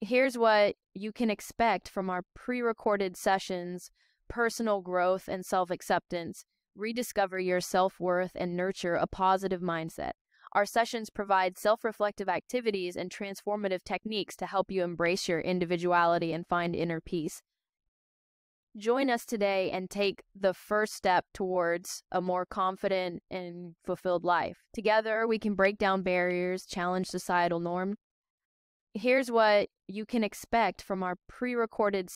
Here's what you can expect from our pre recorded sessions personal growth and self acceptance, rediscover your self worth, and nurture a positive mindset. Our sessions provide self reflective activities and transformative techniques to help you embrace your individuality and find inner peace. Join us today and take the first step towards a more confident and fulfilled life. Together, we can break down barriers, challenge societal norms. Here's what you can expect from our pre recorded